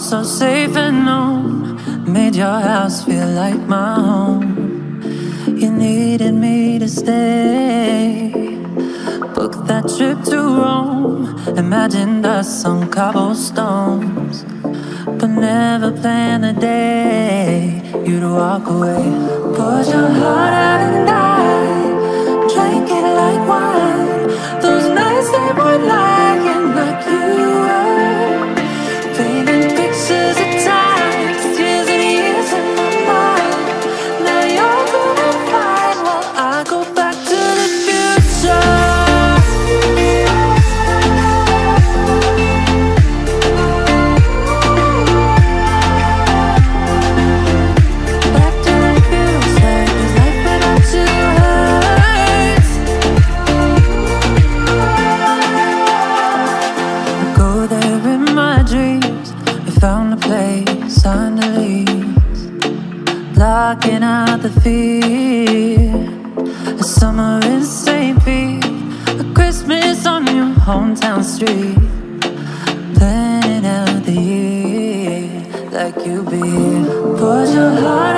so safe and known. Made your house feel like my home. You needed me to stay. Book that trip to Rome. Imagined us on cobblestones. But never planned the day you'd walk away. Put your heart out and I blocking out the fear. A summer in St. Pete, a Christmas on your hometown street. Planning out the year like you be. Put your heart